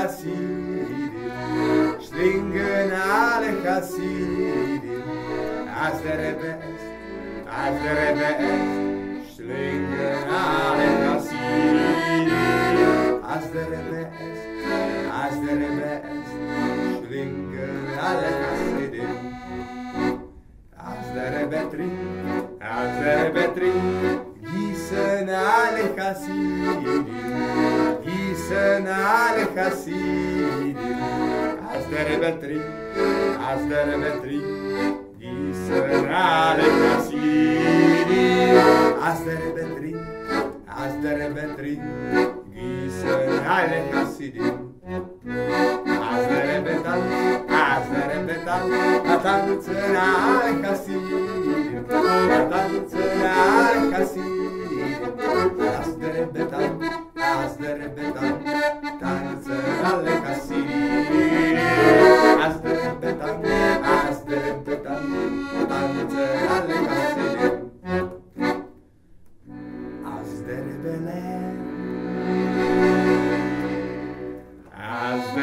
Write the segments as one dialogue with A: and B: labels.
A: Hasidim, singen alle Hasidim, als der Rebbe ist, als der Rebbe ist, singen alle Hasidim, als der Rebbe ist, als der Rebbe ist, singen alle Hasidim, als der Rebbe trinkt, als der Rebbe trinkt, gießen alle Hasidim. سنة الخسيدي أزدر بتري أزدر بتري دي سنة الخسيدي أزدر بتري أزدر بتري دي سنة الخسيدي أزدر بتر أزدر بتر أتنتنا الخسيدي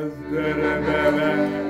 A: als